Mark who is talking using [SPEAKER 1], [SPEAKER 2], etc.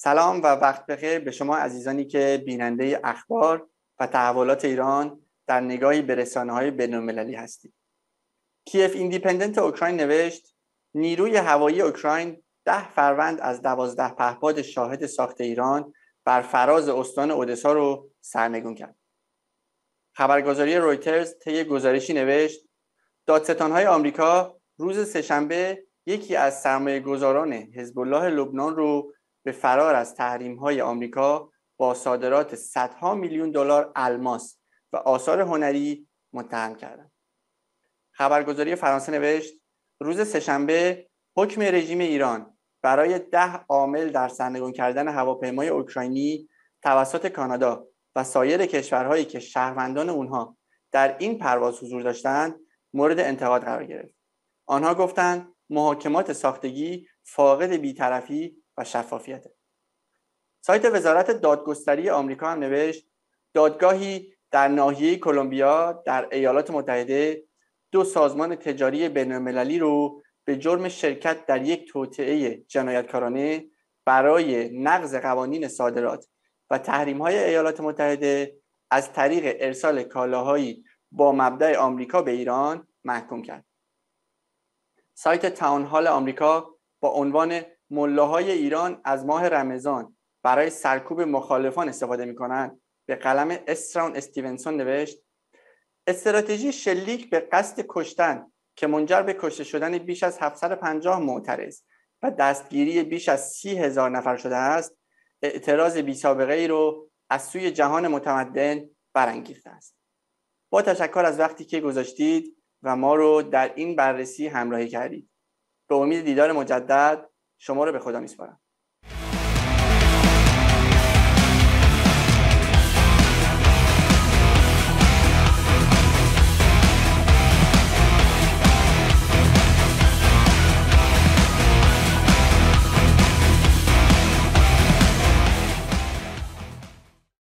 [SPEAKER 1] سلام و وقت بخیر به شما عزیزانی که بیننده اخبار و تحولات ایران در نگاهی به رسانه های بینالمللی هستید. کیف ایندیپندنت اوکراین نوشت نیروی هوایی اوکراین ده فروند از دوازده پهپاد شاهد ساخت ایران بر فراز استان اودسا رو سرنگون کرد. خبرگزاری رویترز طی گزارشی نوشت دادستانهای آمریکا روز سهشنبه یکی از سرمایه گذاران حزب لبنان رو به فرار از تحریم های آمریکا با صادرات صدها میلیون دلار الماس و آثار هنری متهم کردند. خبرگزاری فرانسه نوشت روز سهشنبه حکم رژیم ایران برای ده عامل در سرنگون کردن هواپیمای اوکراینی توسط کانادا و سایر کشورهایی که شهروندان اونها در این پرواز حضور داشتند مورد انتقاد قرار گرفت. آنها گفتند محاکمات ساختگی فاقد بیطرفی و شفافیت سایت وزارت دادگستری آمریکا هم نوشت دادگاهی در ناحیه کلمبیا در ایالات متحده دو سازمان تجاری بینالمللی رو به جرم شرکت در یک توطعه جنایتکارانه برای نقض قوانین صادرات و تحریم های ایالات متحده از طریق ارسال کالاهایی با مبدع آمریکا به ایران محکوم کرد. سایت تاون هال آمریکا با عنوان ملاهای ایران از ماه رمضان برای سرکوب مخالفان استفاده می کنند به قلم استران استیونسون نوشت استراتژی شلیک به قصد کشتن که منجر به کشته شدن بیش از 750 معترض و دستگیری بیش از سی هزار نفر شده است اعتراض بی سابقه ای رو از سوی جهان متمدن برانگیخته است. با تشکر از وقتی که گذاشتید و ما رو در این بررسی همراهی کردید. به امید دیدار مجدد شما رو به خدا میسپارم.